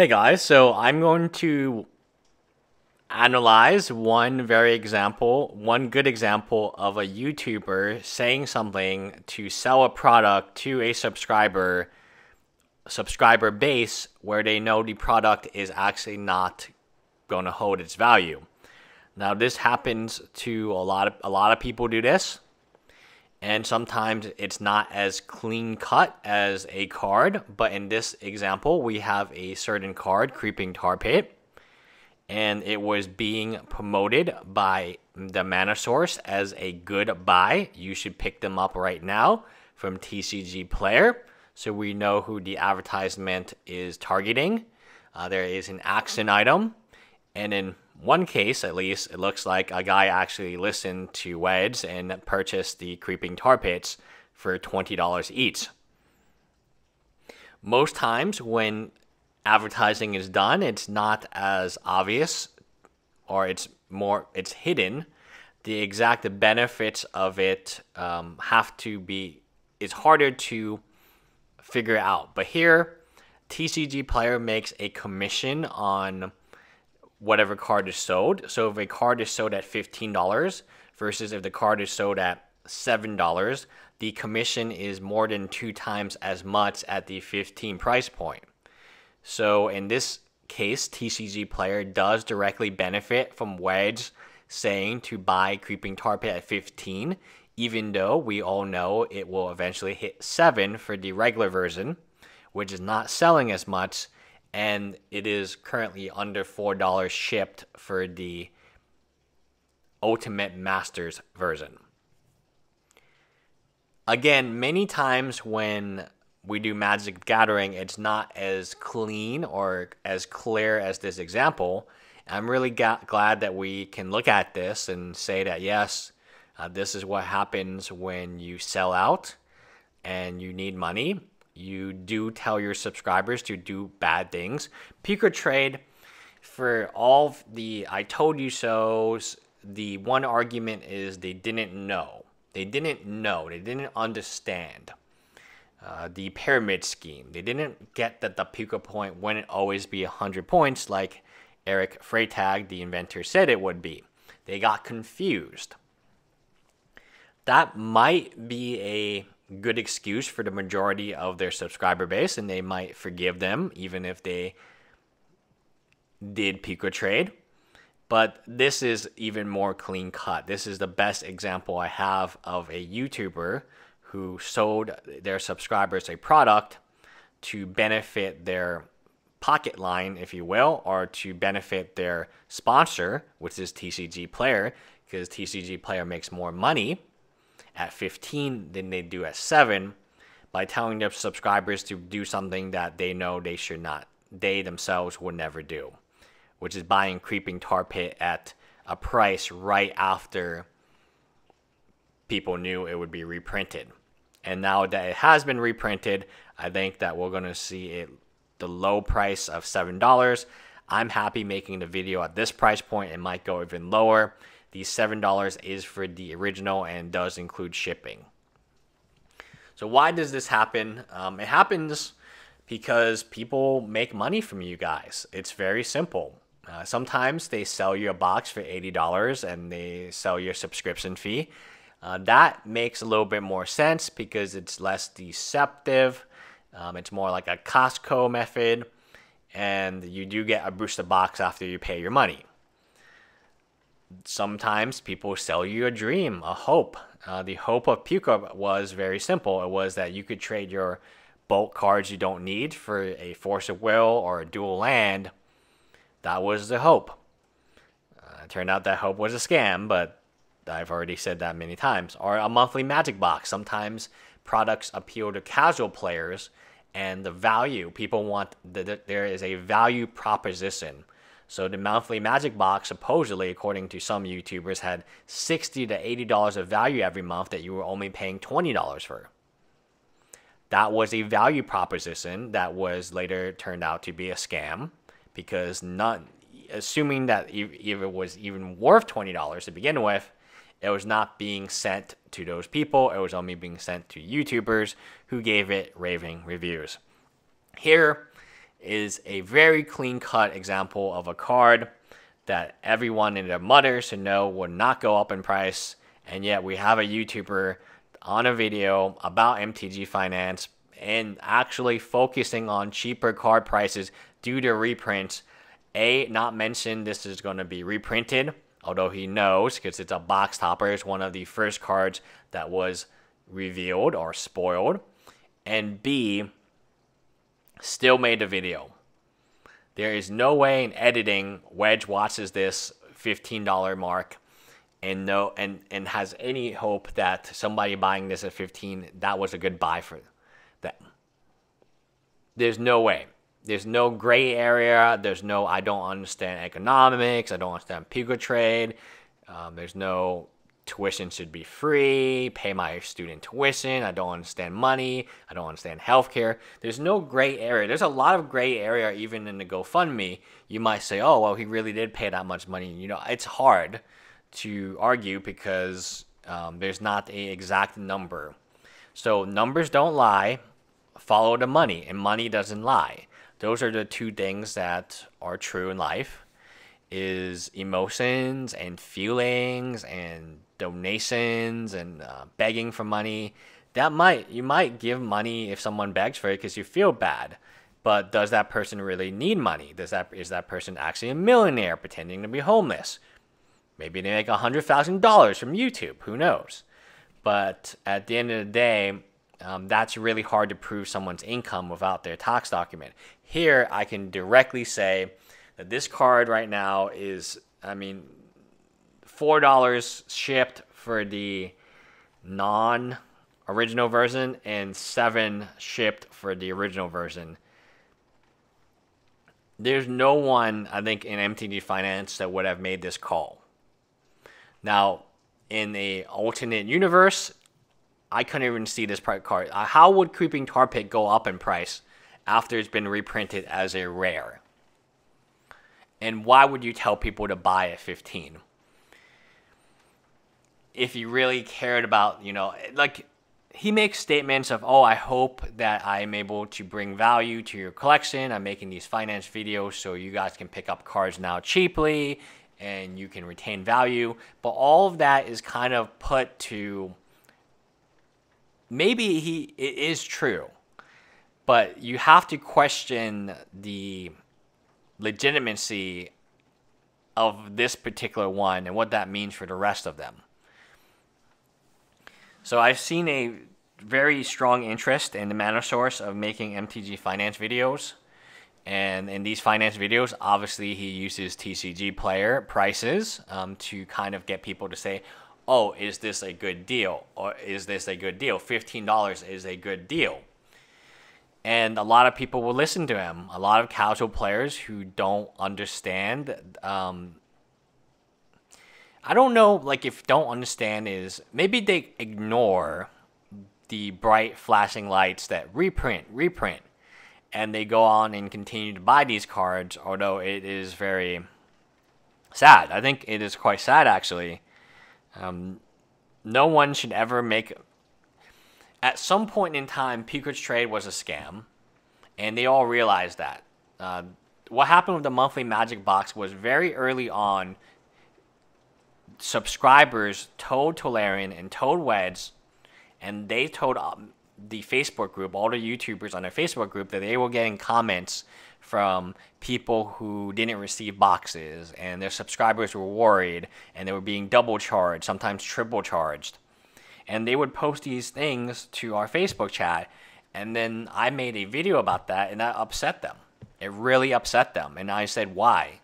Hey guys, so I'm going to analyze one very example, one good example of a YouTuber saying something to sell a product to a subscriber subscriber base where they know the product is actually not going to hold its value. Now this happens to a lot of a lot of people do this. And sometimes it's not as clean cut as a card, but in this example, we have a certain card, Creeping Tar Pit, and it was being promoted by the Mana Source as a good buy. You should pick them up right now from TCG Player so we know who the advertisement is targeting. Uh, there is an action item, and in one case, at least, it looks like a guy actually listened to Wedge and purchased the Creeping Tar Pits for $20 each. Most times, when advertising is done, it's not as obvious or it's more it's hidden. The exact benefits of it um, have to be it's harder to figure out. But here, TCG Player makes a commission on whatever card is sold. So if a card is sold at $15 versus if the card is sold at $7, the commission is more than two times as much at the 15 price point. So in this case, TCG player does directly benefit from Wedge saying to buy Creeping Tar Pit at 15, even though we all know it will eventually hit 7 for the regular version, which is not selling as much and it is currently under four dollars shipped for the Ultimate Masters version. Again, many times when we do Magic Gathering, it's not as clean or as clear as this example. I'm really ga- glad that we can look at this and say that yes, uh, this is what happens when you sell out and you need money you do tell your subscribers to do bad things. PucaTrade, for all the I told you so's, the one argument is they didn't know. They didn't know. They didn't understand uh, the pyramid scheme. They didn't get that the Puca point wouldn't always be 100 points like Eric Freitag, the inventor, said it would be. They got confused. That might be a good excuse for the majority of their subscriber base, and they might forgive them even if they did PucaTrade. But this is even more clean cut. This is the best example I have of a YouTuber who sold their subscribers a product to benefit their pocket line, if you will, or to benefit their sponsor, which is TCG Player, because TCG Player makes more money at 15 than they do at 7 by telling their subscribers to do something that they know they should not, they themselves would never do, which is buying Creeping Tar Pit at a price right after people knew it would be reprinted. And now that it has been reprinted, I think that we're going to see it the low price of $7. I'm happy making the video at this price point. It might go even lower. The $7 is for the original and does include shipping. So, why does this happen? Um, it happens because people make money from you guys. It's very simple. Uh, sometimes they sell you a box for $80 and they sell your subscription fee. Uh, that makes a little bit more sense because it's less deceptive. Um, it's more like a Costco method, and you do get a booster box after you pay your money sometimes people sell you a dream, a hope. Uh, the hope of Puka was very simple. It was that you could trade your bulk cards you don't need for a Force of Will or a dual land. That was the hope. Uh, it turned out that hope was a scam, but I've already said that many times. Or a monthly magic box. Sometimes products appeal to casual players and the value people want that there is a value proposition so the monthly Magic Box, supposedly, according to some YouTubers, had 60 to $80 of value every month that you were only paying $20 for. That was a value proposition that was later turned out to be a scam because not assuming that if it was even worth $20 to begin with, it was not being sent to those people. It was only being sent to YouTubers who gave it raving reviews. Here, is a very clean cut example of a card that everyone and their mother should know would not go up in price. And yet we have a YouTuber on a video about MTG Finance and actually focusing on cheaper card prices due to reprints. A, not mentioned this is going to be reprinted, although he knows because it's a box topper. It's one of the first cards that was revealed or spoiled. And B, still made a video. There is no way in editing Wedge watches this $15 mark and no and and has any hope that somebody buying this at 15 that was a good buy for them. There's no way. There's no gray area. There's no I don't understand economics. I don't understand PucaTrade. Um, there's no tuition should be free, pay my student tuition, I don't understand money, I don't understand healthcare. There's no gray area. There's a lot of gray area even in the GoFundMe. You might say, oh, well, he really did pay that much money. You know, it's hard to argue because um, there's not a exact number. So numbers don't lie, follow the money, and money doesn't lie. Those are the two things that are true in life is emotions and feelings and donations and uh, begging for money. That might you might give money if someone begs for it because you feel bad. But does that person really need money? Does that is that person actually a millionaire pretending to be homeless? Maybe they make hundred thousand dollars from YouTube. Who knows? But at the end of the day, um, that's really hard to prove someone's income without their tax document. Here, I can directly say this card right now is, I mean, four dollars shipped for the non original version and seven shipped for the original version. There's no one, I think, in MTG Finance that would have made this call. Now, in a alternate universe, I couldn't even see this card. Uh, how would Creeping Tar Pit go up in price after it's been reprinted as a rare? And why would you tell people to buy at 15? if you really cared about, you know, like he makes statements of, oh, I hope that I'm able to bring value to your collection. I'm making these finance videos so you guys can pick up cards now cheaply and you can retain value. But all of that is kind of put to maybe he it is true, but you have to question the legitimacy of this particular one and what that means for the rest of them. So I've seen a very strong interest in the Mana Source of making MTG finance videos. And in these finance videos, obviously he uses TCG player prices um, to kind of get people to say, oh, is this a good deal? Or is this a good deal? $15 is a good deal. And a lot of people will listen to him. A lot of casual players who don't understand um, I don't know, like, if don't understand is maybe they ignore the bright flashing lights that reprint, reprint, and they go on and continue to buy these cards, although it is very sad. I think it is quite sad, actually. Um, no one should ever make. At some point in time, Peacock's trade was a scam, and they all realized that. Uh, what happened with the monthly Magic box was very early on subscribers told Tolarian and told Wedge, and they told um, the Facebook group, all the YouTubers on their Facebook group, that they were getting comments from people who didn't receive boxes, and their subscribers were worried, and they were being double charged, sometimes triple charged. And they would post these things to our Facebook chat, and then I made a video about that, and that upset them. It really upset them, and I said, why?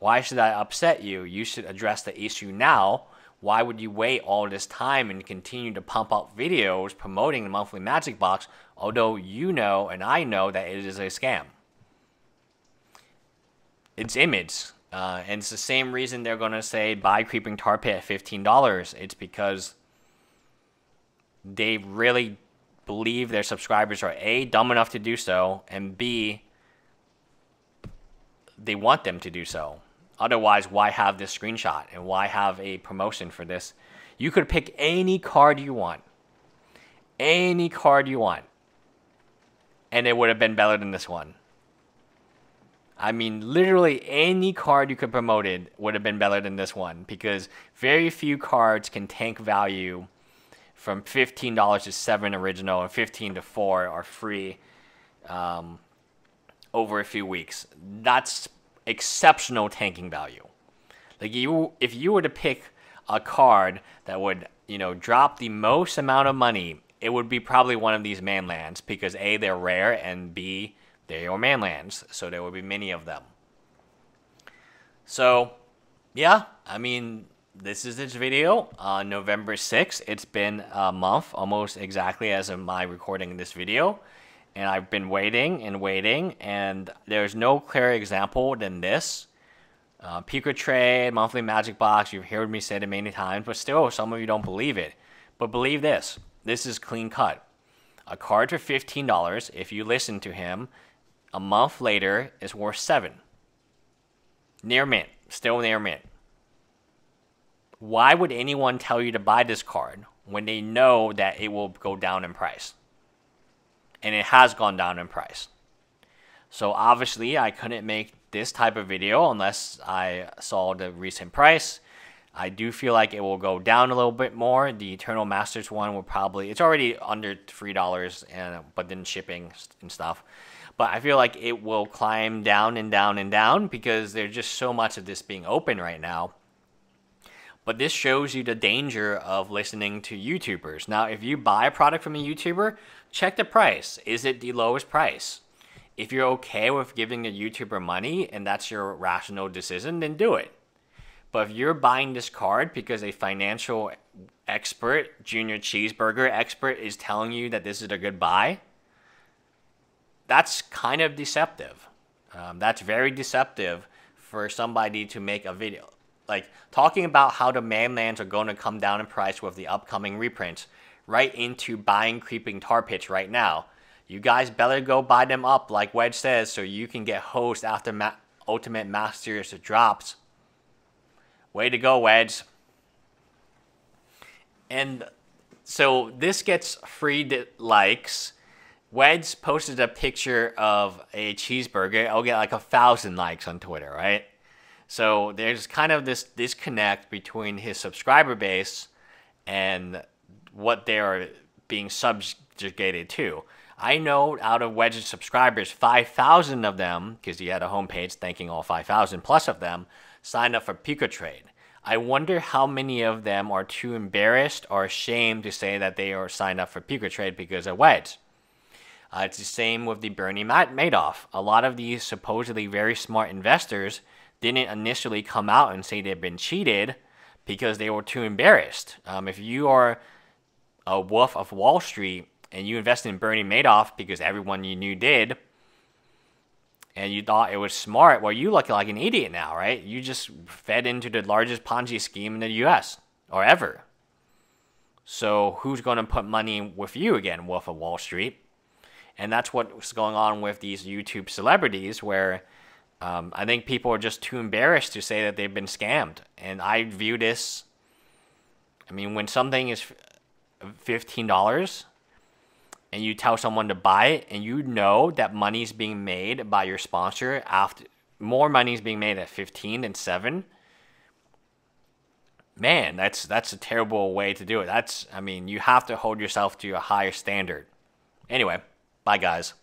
Why should I upset you? You should address the issue now. Why would you wait all this time and continue to pump out videos promoting the monthly Magic Box, although you know and I know that it is a scam? It's image. Uh, and it's the same reason they're going to say buy Creeping Tar Pit at $15. It's because they really believe their subscribers are A, dumb enough to do so, and B, they want them to do so. Otherwise, why have this screenshot and why have a promotion for this? You could pick any card you want. Any card you want. And it would have been better than this one. I mean, literally any card you could promote it would have been better than this one because very few cards can tank value from $15 to 7 original and 15 to 4 are free um, over a few weeks. That's exceptional tanking value. Like you if you were to pick a card that would, you know, drop the most amount of money, it would be probably one of these manlands because A, they're rare and B, they are manlands, so there will be many of them. So, yeah, I mean, this is this video on November 6th. It's been a month, almost exactly as of my recording this video. And I've been waiting and waiting, and there's no clearer example than this. Uh, PucaTrade, monthly Magic Box, you've heard me say it many times, but still, some of you don't believe it. But believe this this is clean cut. A card for $15, if you listen to him, a month later is worth seven. Near mint, still near mint. Why would anyone tell you to buy this card when they know that it will go down in price? And it has gone down in price. So obviously, I couldn't make this type of video unless I saw the recent price. I do feel like it will go down a little bit more. The Eternal Masters one will probably it's already under three dollars and but then shipping and stuff. But I feel like it will climb down and down and down because there's just so much of this being open right now. But this shows you the danger of listening to YouTubers. Now, if you buy a product from a YouTuber, check the price. Is it the lowest price? If you're okay with giving a YouTuber money and that's your rational decision, then do it. But if you're buying this card because a financial expert, junior cheeseburger expert, is telling you that this is a good buy, that's kind of deceptive. Um, that's very deceptive for somebody to make a video. Like talking about how the manlands are going to come down in price with the upcoming reprints, right into buying creeping tar pits right now. You guys better go buy them up, like Wedge says, so you can get host after Ma- Ultimate Masters drops. Way to go, Wedge. And so this gets free likes Wedge posted a picture of a cheeseburger, I'll get like a thousand likes on Twitter, right? So there's kind of this disconnect between his subscriber base and what they are being subjugated to. I know out of Wedge's subscribers, 5,000 of them, because he had a homepage thanking all 5,000 plus of them, signed up for PucaTrade. I wonder how many of them are too embarrassed or ashamed to say that they are signed up for PucaTrade because of Wedge. Uh, it's the same with the Bernie Madoff. A lot of these supposedly very smart investors didn't initially come out and say they've been cheated because they were too embarrassed. Um, if you are a wolf of Wall Street and you invested in Bernie Madoff because everyone you knew did, and you thought it was smart, well, you look like an idiot now, right? You just fed into the largest Ponzi scheme in the U.S. or ever. So who's going to put money with you again, Wolf of Wall Street? And that's what's going on with these YouTube celebrities, where um, I think people are just too embarrassed to say that they've been scammed. And I view this, I mean, when something is $15 and you tell someone to buy it and you know that money's being made by your sponsor after more money is being made at 15 than 7 man that's that's a terrible way to do it that's i mean you have to hold yourself to a higher standard anyway Bye, guys.